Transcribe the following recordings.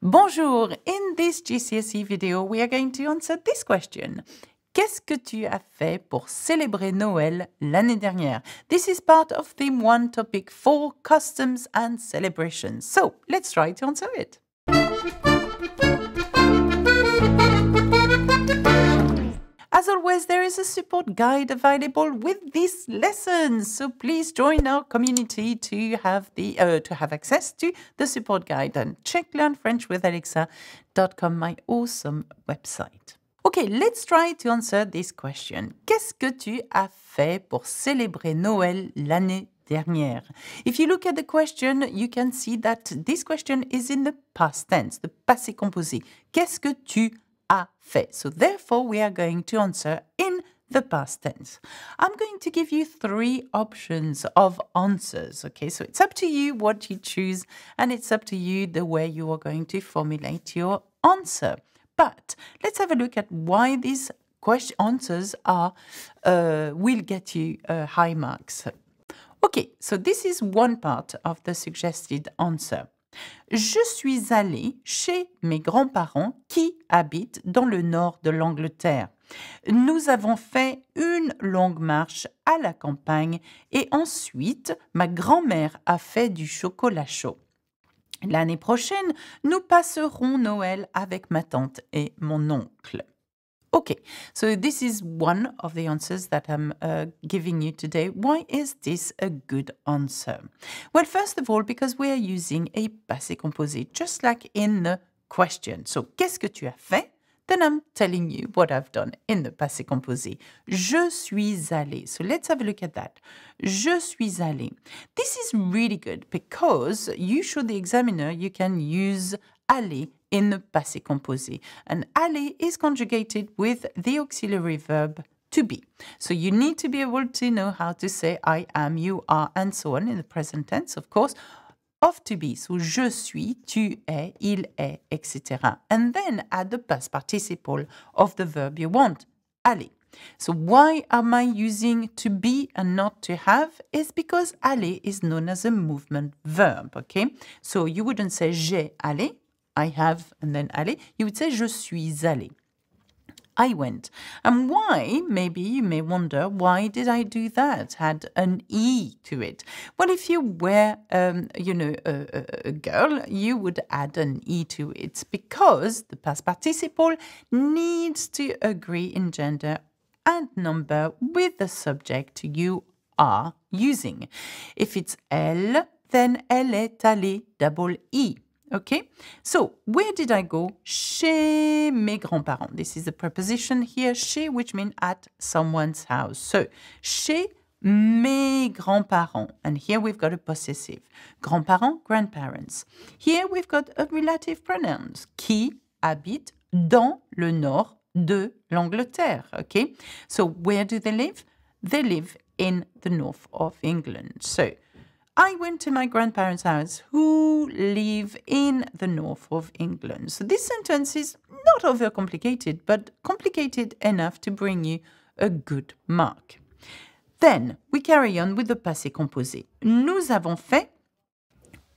Bonjour! In this GCSE video, we are going to answer this question. Qu'est-ce que tu as fait pour célébrer Noël l'année dernière? This is part of theme one topic four, customs and celebrations. So let's try to answer it. As always, there is a support guide available with this lesson. So please join our community to have the uh, to have access to the support guide and check learnfrenchwithalexa.com, my awesome website. Okay, let's try to answer this question. Qu'est-ce que tu as fait pour célébrer Noël l'année dernière? If you look at the question, you can see that this question is in the past tense, the passé composé. Qu'est-ce que tu a fait. So therefore, we are going to answer in the past tense. I'm going to give you three options of answers. Okay, so it's up to you what you choose, and it's up to you the way you are going to formulate your answer. But let's have a look at why these question answers are uh, will get you uh, high marks. Okay, so this is one part of the suggested answer. Je suis allé chez mes grands-parents qui habitent dans le nord de l'Angleterre. Nous avons fait une longue marche à la campagne et ensuite ma grand-mère a fait du chocolat chaud. L'année prochaine, nous passerons Noël avec ma tante et mon oncle. Okay, so this is one of the answers that I'm uh, giving you today. Why is this a good answer? Well, first of all, because we are using a passé composé, just like in the question. So, qu'est-ce que tu as fait? Then I'm telling you what I've done in the passé composé. Je suis allé. So let's have a look at that. Je suis allé. This is really good because you show the examiner you can use aller in the passé composé. And aller is conjugated with the auxiliary verb to be. So you need to be able to know how to say I am, you are, and so on in the present tense, of course, of to be. So je suis, tu es, il est, etc. And then add the past participle of the verb you want, aller. So why am I using to be and not to have? Is because aller is known as a movement verb, okay? So you wouldn't say j'ai allé, I have, and then allé, You would say je suis allé. I went. And why, maybe you may wonder, why did I do that? Had an E to it. Well, if you were, um, you know, a, a, girl, you would add an E to it because the past participle needs to agree in gender and number with the subject you are using. If it's elle, then elle est allée, double E. Okay, so where did I go? Chez mes grands-parents. This is a preposition here, chez, which means at someone's house. So, chez mes grands-parents. And here we've got a possessive. Grands-parents, grandparents. Here we've got a relative pronouns. Qui habite dans le nord de l'Angleterre. Okay, so where do they live? They live in the north of England. So, I went to my grandparents' house who live in the north of England. So this sentence is not overcomplicated, but complicated enough to bring you a good mark. Then we carry on with the passé composé. Nous avons fait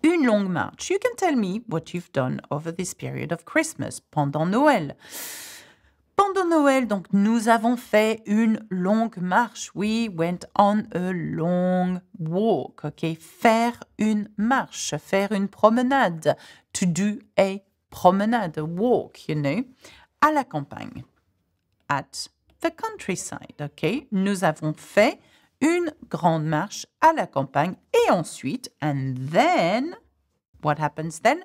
une longue marche. You can tell me what you've done over this period of Christmas, pendant Noël. Pendant Noël, donc, nous avons fait une longue marche. We went on a long walk. OK? Faire une marche, faire une promenade. To do a promenade, a walk, you know? À la campagne. At the countryside. OK? Nous avons fait une grande marche à la campagne. Et ensuite, and then, what happens then?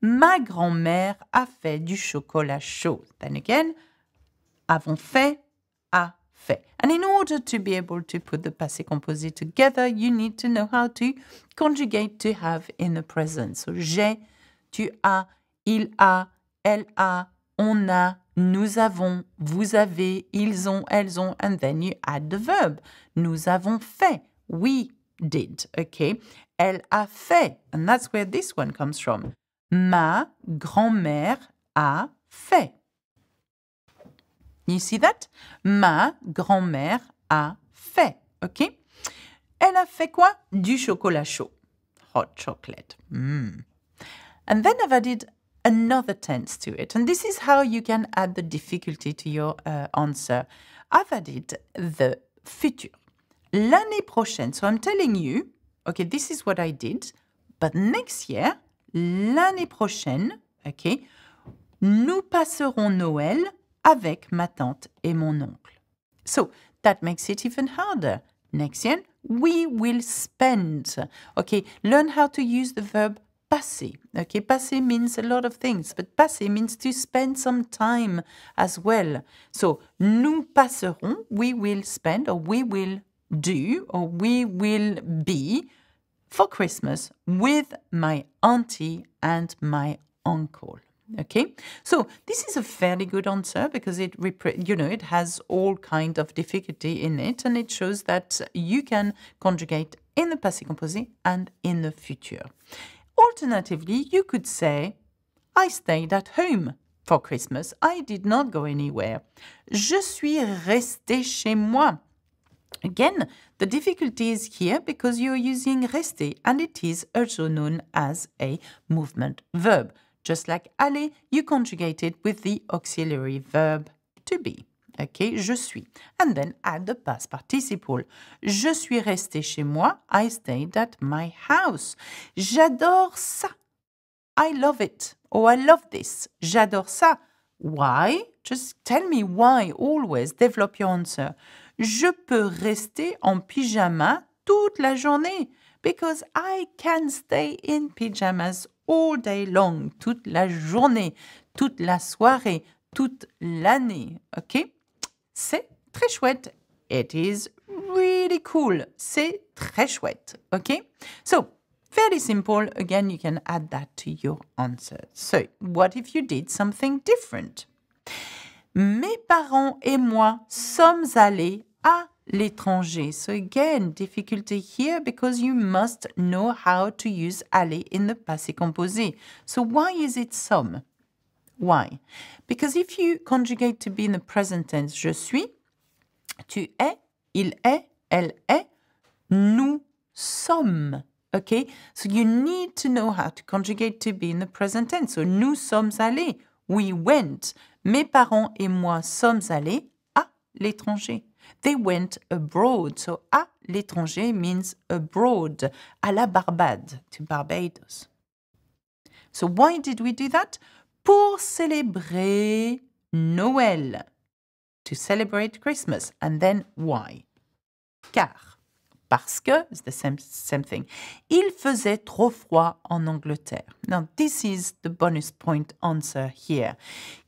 Ma grand-mère a fait du chocolat chaud. Then again, avons fait, a fait. And in order to be able to put the passé composé together, you need to know how to conjugate to have in the present. So j'ai, tu as, il a, elle a, on a, nous avons, vous avez, ils ont, elles ont, and then you add the verb. Nous avons fait. We did, okay? Elle a fait, and that's where this one comes from. Ma grand-mère a fait. You see that? Ma grand-mère a fait. OK? Elle a fait quoi? Du chocolat chaud. Hot chocolate. Mm. And then I've added another tense to it. And this is how you can add the difficulty to your uh, answer. I've added the futur. L'année prochaine. So I'm telling you, okay, this is what I did, but next year, l'année prochaine, okay, nous passerons Noël avec ma tante et mon oncle. So that makes it even harder. Next year, we will spend. Okay, learn how to use the verb passer. Okay, passer means a lot of things, but passer means to spend some time as well. So, nous passerons, we will spend, or we will do, or we will be for Christmas with my auntie and my uncle. Okay, so this is a fairly good answer because it, you know, it has all kind of difficulty in it, and it shows that you can conjugate in the passé composé and in the future. Alternatively, you could say, I stayed at home for Christmas. I did not go anywhere. Je suis resté chez moi. Again, the difficulty is here because you're using rester and it is also known as a movement verb. Just like aller, you conjugate it with the auxiliary verb to be. Okay, je suis. And then add the past participle. Je suis resté chez moi. I stayed at my house. J'adore ça. I love it. Oh, I love this. J'adore ça. Why? Just tell me why always. Develop your answer. Je peux rester en pyjama toute la journée because I can stay in pyjamas all day long, toute la journée, toute la soirée, toute l'année. OK? C'est très chouette. It is really cool. C'est très chouette. OK? So, fairly simple. Again, you can add that to your answer. So, what if you did something different? Mes parents et moi sommes allés à l'étranger. So again, difficulty here because you must know how to use aller in the passé composé. So why is it some? Why? Because if you conjugate to be in the present tense, je suis, tu es, il est, elle est, nous sommes. Okay? So you need to know how to conjugate to be in the present tense. So nous sommes allés. We went. Mes parents et moi sommes allés à l'étranger. They went abroad. So à l'étranger means abroad, à la Barbade, to Barbados. So why did we do that? Pour célébrer Noël. To celebrate Christmas. And then why? Car. Parce que, it's the same, same thing. Il faisait trop froid en Angleterre. Now, this is the bonus point answer here.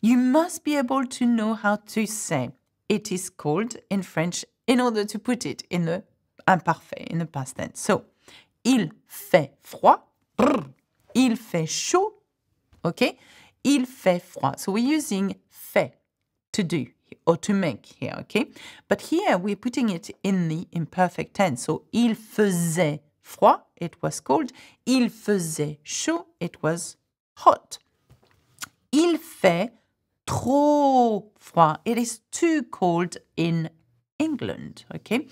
You must be able to know how to say it is cold in French in order to put it in the imparfait, in the past tense. So, il fait froid. Brr, il fait chaud. Okay? Il fait froid. So we're using fait to do or to make here, okay? But here we're putting it in the imperfect tense. So il faisait froid, it was cold. Il faisait chaud, it was hot. Il fait trop froid. It is too cold in England. Okay.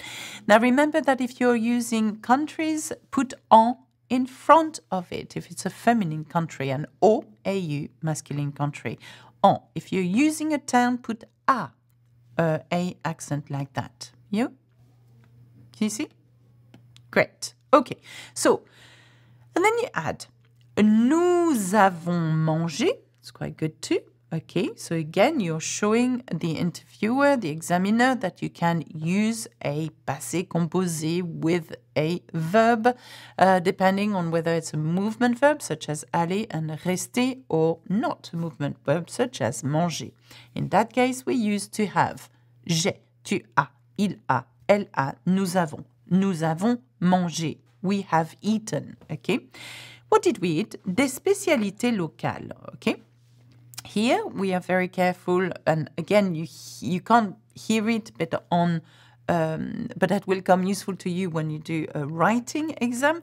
Now remember that if you're using countries, put en in front of it if it's a feminine country and au, au, masculine country. En. If you're using a town, put a, a accent like that. You? Can you see? Great. Okay. So, and then you add, nous avons mangé. It's quite good too. Okay, so again, you're showing the interviewer, the examiner, that you can use a passé composé with a verb, uh, depending on whether it's a movement verb, such as aller and rester, or not a movement verb, such as manger. In that case, we use to have. J'ai, tu as, il a, elle a, nous avons. Nous avons mangé. We have eaten. Okay. What did we eat? Des spécialités locales. Okay. Here we are very careful, and again, you you can't hear it, but on, um, but that will come useful to you when you do a writing exam.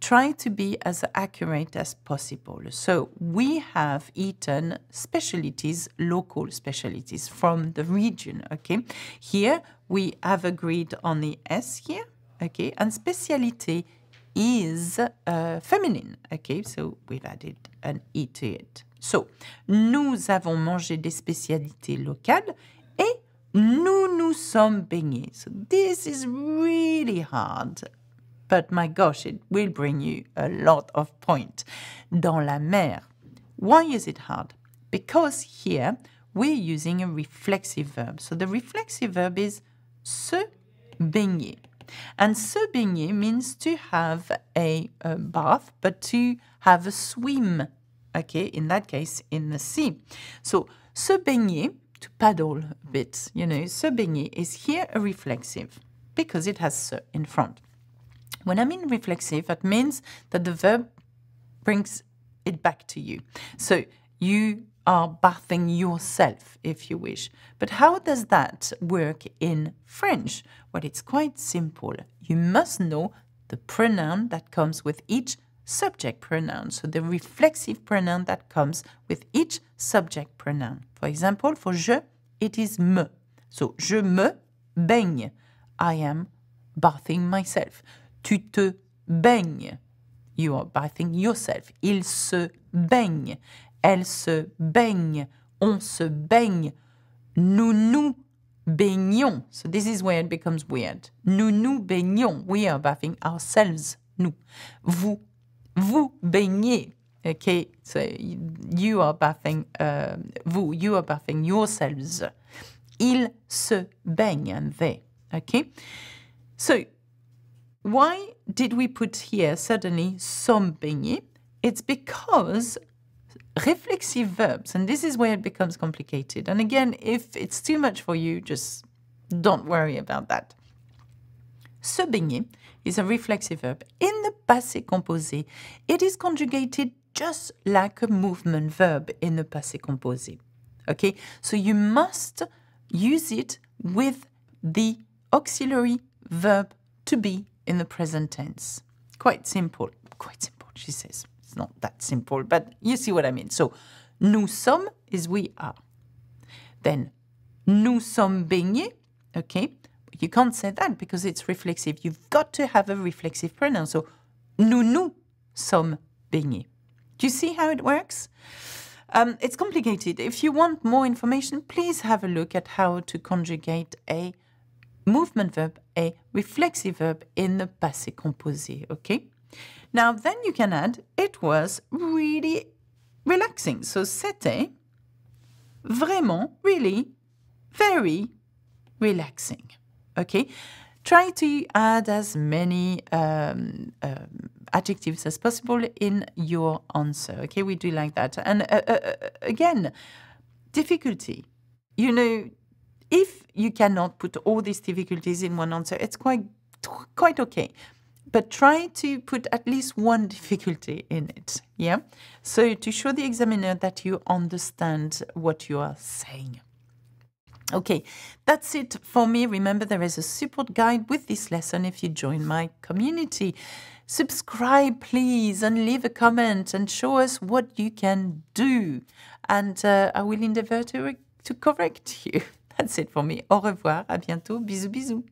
Try to be as accurate as possible. So we have eaten specialties, local specialties from the region. Okay, here we have agreed on the S here. Okay, and speciality is uh, feminine. Okay, so we've added an e to it. So, nous avons mangé des spécialités locales et nous nous sommes baignés. So, this is really hard. But my gosh, it will bring you a lot of points. Dans la mer. Why is it hard? Because here we're using a reflexive verb. So the reflexive verb is se baigner. And se baigner means to have a, a, bath, but to have a swim. Okay, in that case, in the sea. So se baigner, to paddle a bit, you know, se baigner is here a reflexive because it has se in front. When I mean reflexive, that means that the verb brings it back to you. So you are bathing yourself, if you wish. But how does that work in French? Well, it's quite simple. You must know the pronoun that comes with each subject pronoun. So the reflexive pronoun that comes with each subject pronoun. For example, for je, it is me. So je me baigne. I am bathing myself. Tu te baignes. You are bathing yourself. Il se baigne. Elle se baigne. On se baigne. Nous nous baignons. So this is where it becomes weird. Nous nous baignons. We are bathing ourselves. Nous. Vous. Vous baignez. Okay, so you are bathing, uh, vous, you are bathing yourselves. Ils se baigne, they. Okay, so why did we put here suddenly some baigner? It's because reflexive verbs, and this is where it becomes complicated. And again, if it's too much for you, just don't worry about that. Se baigner is a reflexive verb. In the passé composé, it is conjugated just like a movement verb in the passé composé. Okay, so you must use it with the auxiliary verb to be in the present tense. Quite simple. Quite simple, she says. It's not that simple, but you see what I mean. So, nous sommes is we are. Then, nous sommes baignés, okay? You can't say that because it's reflexive. You've got to have a reflexive pronoun. So, nous nous sommes baignés. Do you see how it works? Um, it's complicated. If you want more information, please have a look at how to conjugate a movement verb, a reflexive verb in the passé composé, okay? Now, then you can add, it was really relaxing. So, c'était vraiment, really, very relaxing, okay? Try to add as many um, um, adjectives as possible in your answer, okay? We do like that. And uh, uh, uh again, difficulty. You know, if you cannot put all these difficulties in one answer, it's quite quite okay. But try to put at least one difficulty in it. Yeah. So to show the examiner that you understand what you are saying. Okay, that's it for me. Remember, there is a support guide with this lesson if you join my community. Subscribe, please, and leave a comment and show us what you can do. And uh, I will endeavor to, to correct you. That's it for me. Au revoir, à bientôt. Bisous, bisous.